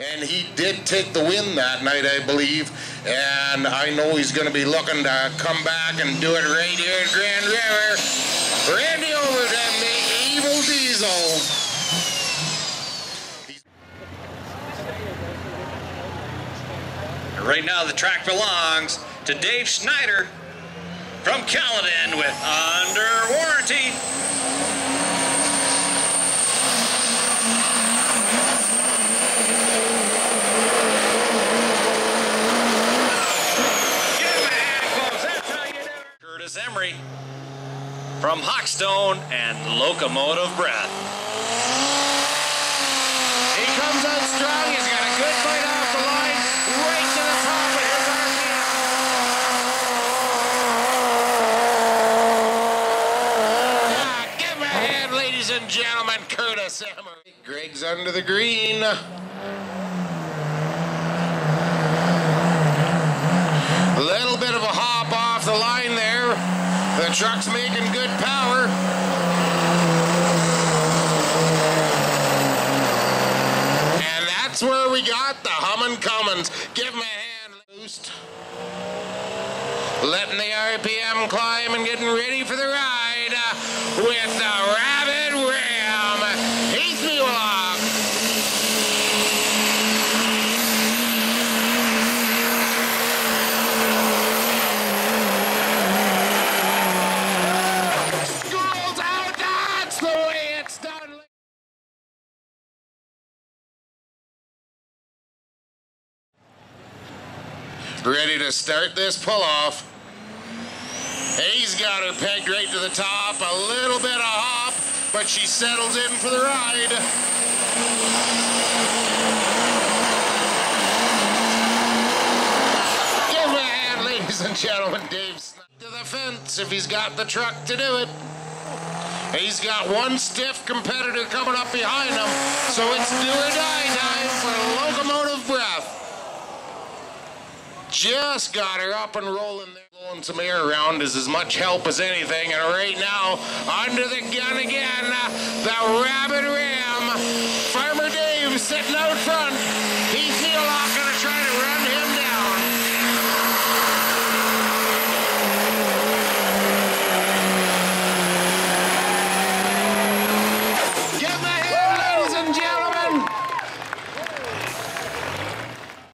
and he did take the win that night, I believe. And I know he's going to be looking to come back and do it right here at Grand River. Randy Overton, the evil diesel. Right now, the track belongs to Dave Schneider from Caledon with Under Warranty. Give him a hand, folks. That's how you do it. Curtis Emery from Hawkstone and Locomotive Breath. He comes out strong. He's got a good fight off the line. Right to the top of his RPM. Ah, give him a hand, ladies and gentlemen. Curtis Emery. Greg's under the green. Little bit of a hop off the line there. Truck's making good power. And that's where we got the Hummin' Cummins. Give him a hand. Boost. Letting the RPM climb and getting ready for the ride uh, with the Rabbit Ready to start this pull off. He's got her pegged right to the top. A little bit of hop, but she settles in for the ride. Give a hand, ladies and gentlemen. Dave to the fence if he's got the truck to do it. He's got one stiff competitor coming up behind him, so it's do or die time for locomotive breath. Just got her up and rolling there. Blowing some air around is as much help as anything. And right now, under the gun again, uh, the Rabbit Ram.